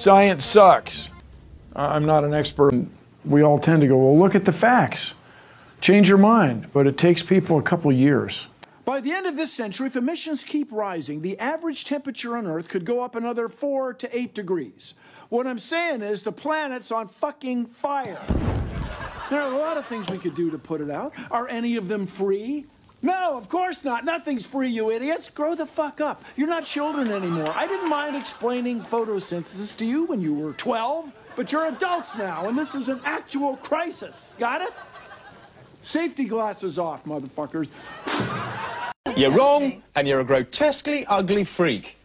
Science sucks. I'm not an expert. We all tend to go, well, look at the facts. Change your mind. But it takes people a couple years. By the end of this century, if emissions keep rising, the average temperature on Earth could go up another four to eight degrees. What I'm saying is the planet's on fucking fire. There are a lot of things we could do to put it out. Are any of them free? Of course not. Nothing's free, you idiots. Grow the fuck up. You're not children anymore. I didn't mind explaining photosynthesis to you when you were 12, but you're adults now, and this is an actual crisis. Got it? Safety glasses off, motherfuckers. You're wrong, and you're a grotesquely ugly freak.